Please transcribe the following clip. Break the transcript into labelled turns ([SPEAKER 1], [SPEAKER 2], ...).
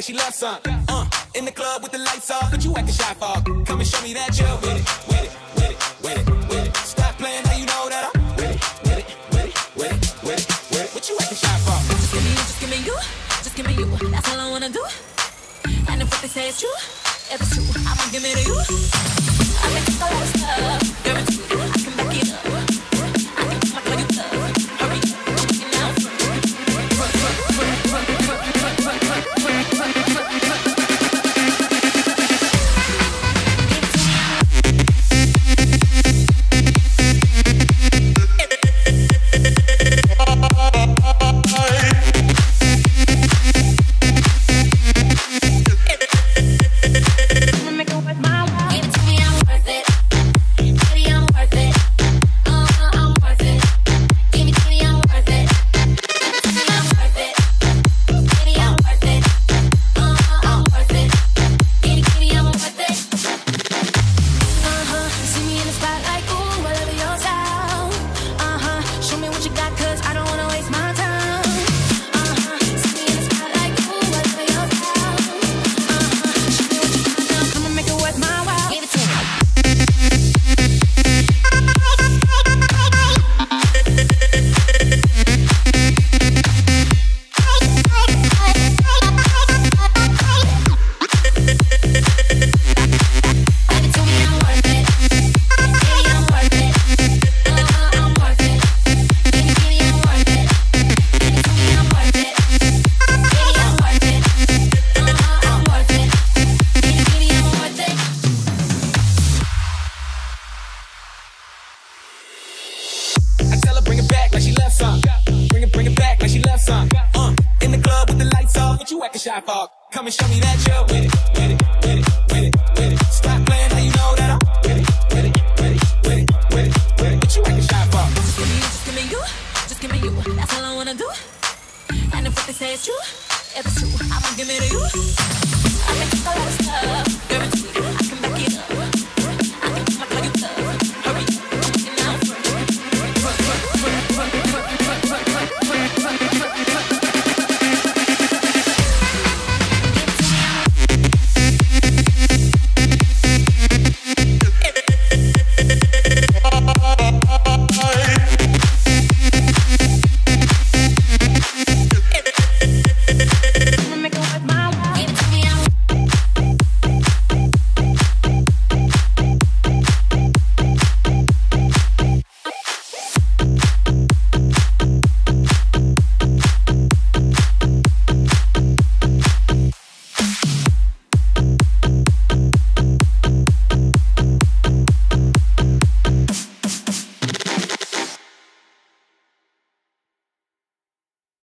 [SPEAKER 1] like she loves some. Uh, in the club with the lights off, but you acting shy for. Come and show me that you're with it, with it, with it, with it, with it. Stop playing, now you know that I'm with it, with it, with it, with it, with it, with it. What you acting shy for?
[SPEAKER 2] Just give me you, just give me you, just give me you. That's all I wanna do. And if what they say is true, if it's true, I'ma give it to you. I think it's a lot of stuff, can back shot for. Come and show me that you're with it,
[SPEAKER 3] with it. Stop playing, now you know that I'm Just give me you, just give me you, just give me
[SPEAKER 2] you. That's all I wanna do. And if what they say is true, if it's true, I'ma
[SPEAKER 3] give it to
[SPEAKER 1] you. I make a lot of stuff.